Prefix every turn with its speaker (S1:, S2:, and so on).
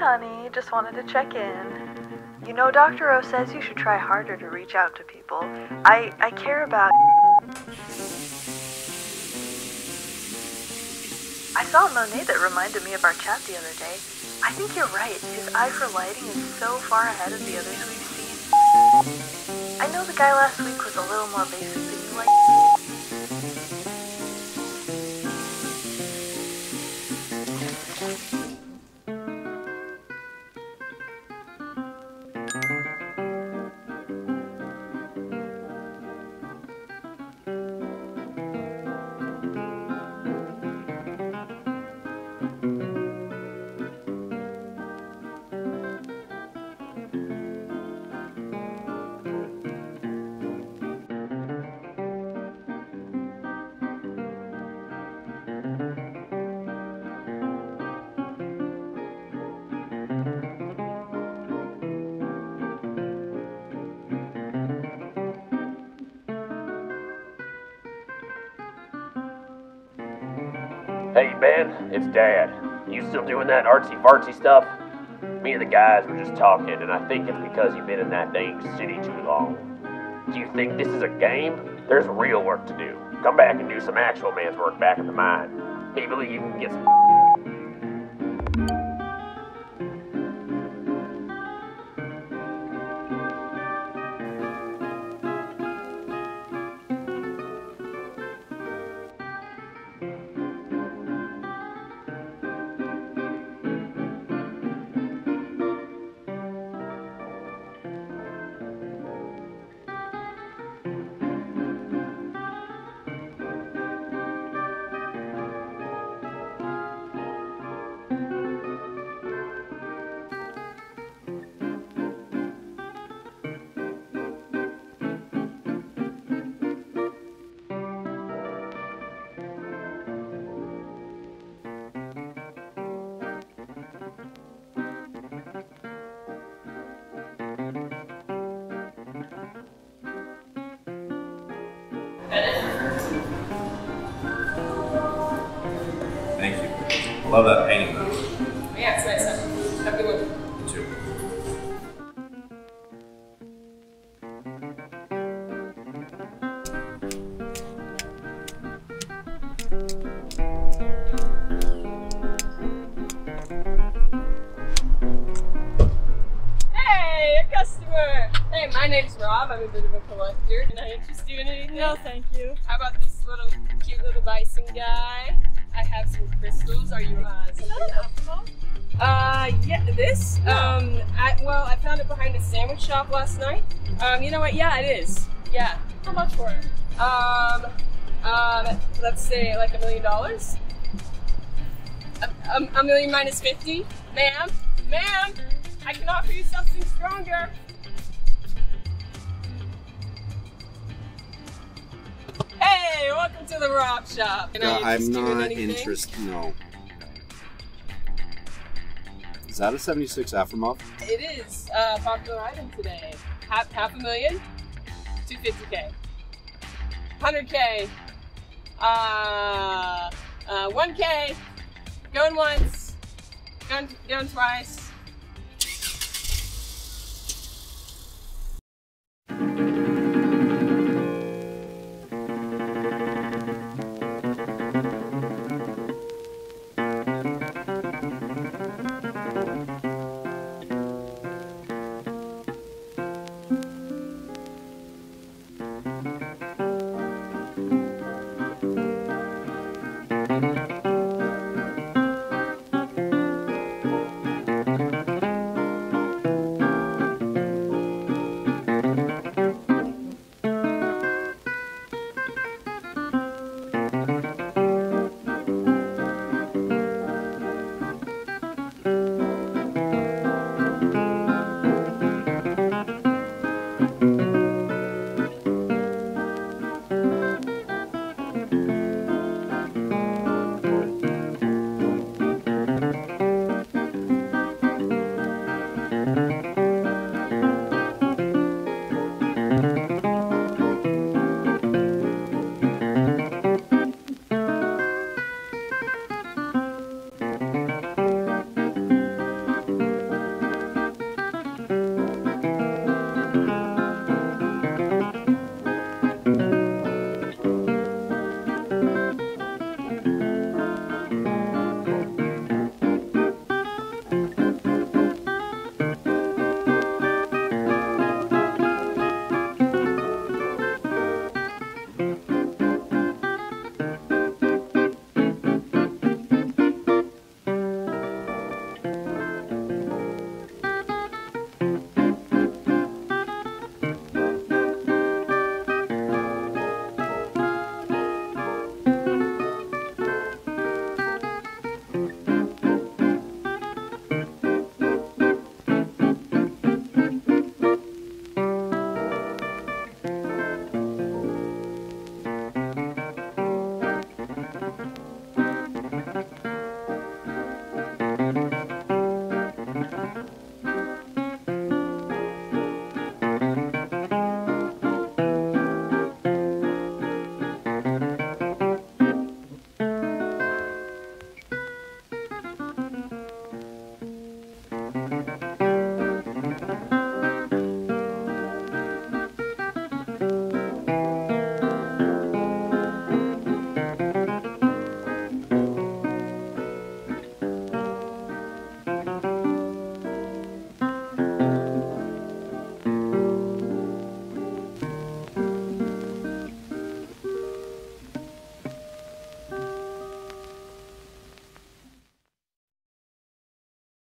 S1: honey. Just wanted to check in. You know, Dr. O says you should try harder to reach out to people. I, I care about. I saw a Monet that reminded me of our chat the other day. I think you're right. His eye for lighting is so far ahead of the others we've seen. I know the guy last week was a little more basic
S2: Hey Ben, it's Dad. You still doing that artsy fartsy stuff? Me and the guys were just talking, and I think it's because you've been in that dang city too long. Do you think this is a game? There's real work to do. Come back and do some actual man's work back at the mine. Believe you can get some.
S3: Thank you. Love that painting
S4: Customer! Hey, my name's Rob. I'm a bit of a collector. Can I interest you in anything?
S5: No, thank you.
S4: How about this little cute little bison guy? I have some crystals. Are you uh, something? Uh, yeah, this? Um, I, well, I found it behind a sandwich shop last night. Um, you know what? Yeah, it is. Yeah.
S5: How much for it?
S4: Um, um, let's say like a million dollars. A, a, a million minus 50? Ma'am? Ma'am? I can offer you something stronger. Hey, welcome to the Rob Shop.
S6: Uh,
S4: interest
S6: I'm not interested. No. Is that a 76 Afromov?
S4: It is a popular item today. Half, half a million, 250k, 100k, uh, uh, 1k, going once, going, going twice,